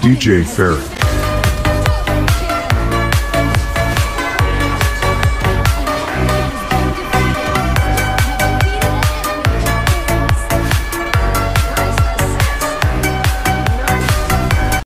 DJ Ferret.